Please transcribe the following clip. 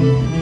Mm-hmm.